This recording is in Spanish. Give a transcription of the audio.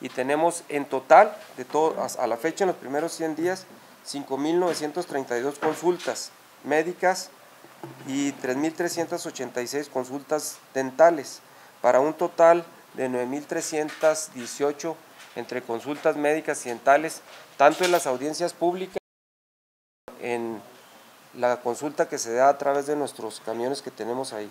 y tenemos en total, de todo, a la fecha en los primeros 100 días, 5.932 consultas médicas y 3.386 consultas dentales, para un total de 9.318 entre consultas médicas y dentales, tanto en las audiencias públicas, en la consulta que se da a través de nuestros camiones que tenemos ahí.